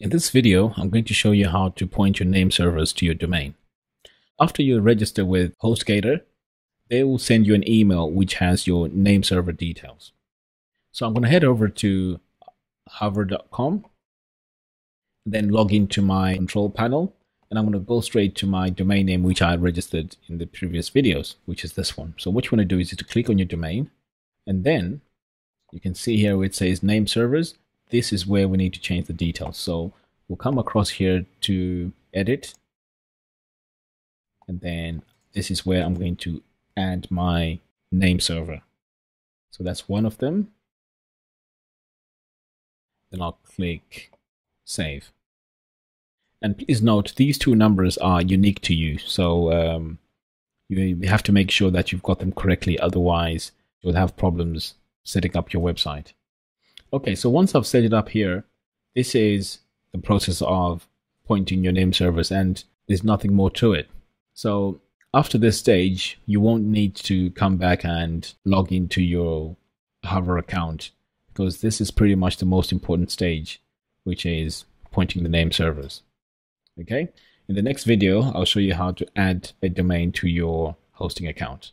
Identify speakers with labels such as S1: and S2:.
S1: In this video, I'm going to show you how to point your name servers to your domain. After you register with HostGator, they will send you an email which has your name server details. So I'm going to head over to hover.com, then log into my control panel, and I'm going to go straight to my domain name which I registered in the previous videos, which is this one. So what you want to do is to click on your domain, and then you can see here it says name servers, this is where we need to change the details. So we'll come across here to edit. And then this is where I'm going to add my name server. So that's one of them. Then I'll click save. And please note, these two numbers are unique to you. So um, you have to make sure that you've got them correctly. Otherwise, you'll have problems setting up your website. Okay, so once I've set it up here, this is the process of pointing your name servers and there's nothing more to it. So after this stage, you won't need to come back and log into your Hover account because this is pretty much the most important stage, which is pointing the name servers. Okay, in the next video, I'll show you how to add a domain to your hosting account.